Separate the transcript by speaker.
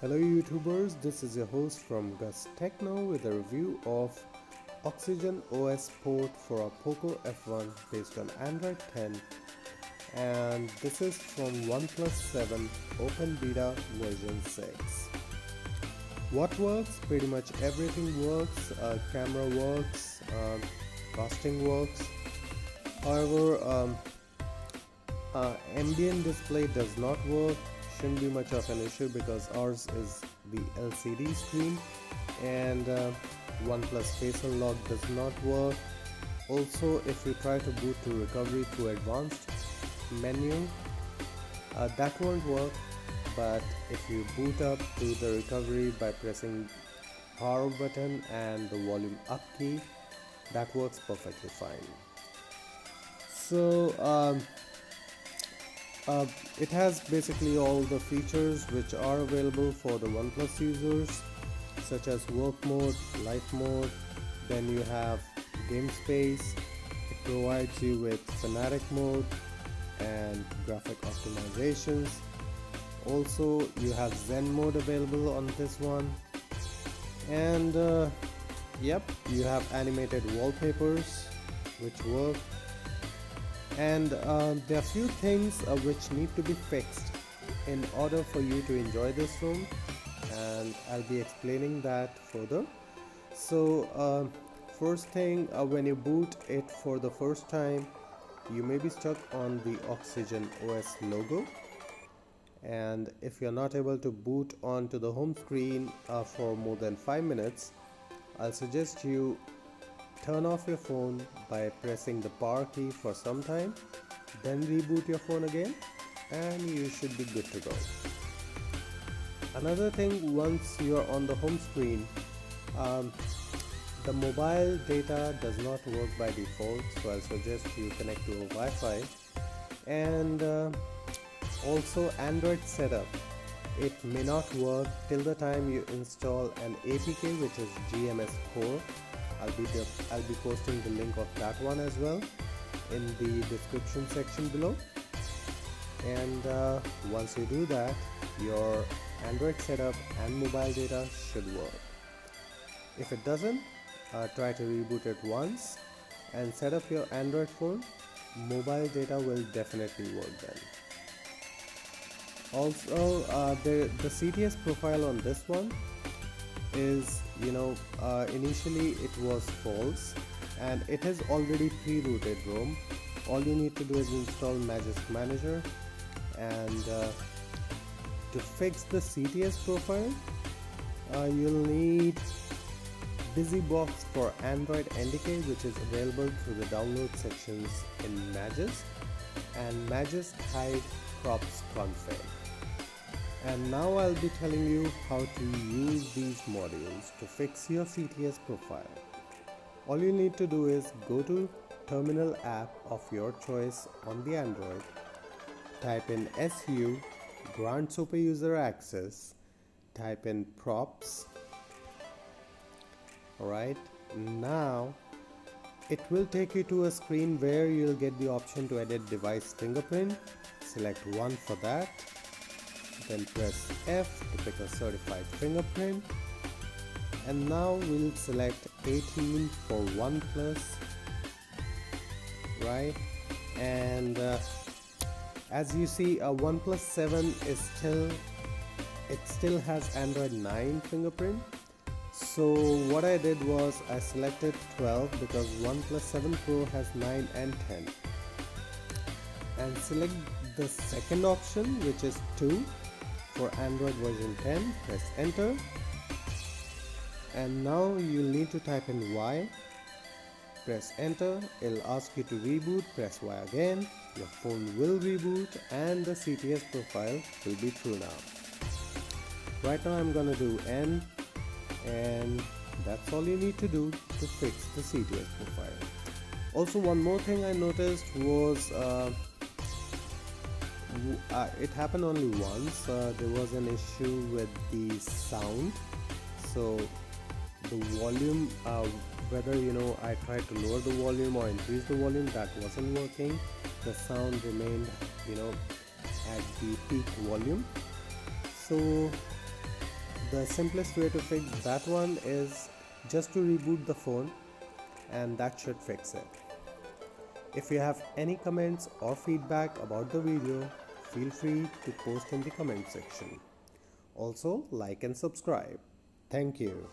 Speaker 1: Hello YouTubers, this is your host from GuzzTechno with a review of Oxygen OS port for a Poco F1 based on Android 10 and this is from OnePlus 7 Open Beta version 6. What works? Pretty much everything works, uh, camera works, um, casting works. However, um, uh, ambient display does not work shouldn't be much of an issue because ours is the LCD screen and uh, OnePlus Face Unlock does not work. Also, if you try to boot to recovery through advanced menu, uh, that won't work. But if you boot up to the recovery by pressing power button and the volume up key, that works perfectly fine. So. Um, uh, it has basically all the features which are available for the OnePlus users such as work mode, life mode, then you have game space, it provides you with Fnatic mode and graphic optimizations. Also you have Zen mode available on this one. And uh, yep you have animated wallpapers which work and uh, there are few things uh, which need to be fixed in order for you to enjoy this ROM and I'll be explaining that further. So uh, first thing uh, when you boot it for the first time you may be stuck on the Oxygen OS logo. And if you're not able to boot onto the home screen uh, for more than 5 minutes I'll suggest you Turn off your phone by pressing the power key for some time, then reboot your phone again and you should be good to go. Another thing once you're on the home screen, um, the mobile data does not work by default so I'll suggest you connect to a Wi-Fi and uh, also Android setup it may not work till the time you install an APK which is GMS core I'll be I'll be posting the link of that one as well in the description section below. And uh, once you do that your Android setup and mobile data should work. If it doesn't uh, try to reboot it once and set up your Android phone. Mobile data will definitely work then. Also uh, the, the CTS profile on this one is you know uh, initially it was false and it has already pre-rooted ROM all you need to do is install Magisk Manager and uh, to fix the CTS profile uh, you'll need BusyBox for Android NDK which is available through the download sections in Magisk and Magisk Hide Props Config and now I'll be telling you how to use these modules to fix your CTS profile. All you need to do is go to terminal app of your choice on the Android, type in SU, grant super user access, type in props. Alright, now it will take you to a screen where you'll get the option to edit device fingerprint. Select one for that then press F to pick a certified fingerprint. And now we'll select 18 for OnePlus. Right? And uh, as you see a OnePlus 7 is still it still has Android 9 fingerprint. So what I did was I selected 12 because OnePlus 7 Pro has 9 and 10 and select the second option which is 2 for Android version 10 press enter. And now you'll need to type in Y. Press enter. It'll ask you to reboot. Press Y again. Your phone will reboot and the CTS profile will be true now. Right now I'm gonna do N and that's all you need to do to fix the CTS profile. Also one more thing I noticed was uh, uh, it happened only once. Uh, there was an issue with the sound. So the volume uh, whether you know I tried to lower the volume or increase the volume that wasn't working. The sound remained you know at the peak volume. So the simplest way to fix that one is just to reboot the phone and that should fix it. If you have any comments or feedback about the video, feel free to post in the comment section. Also like and subscribe. Thank you.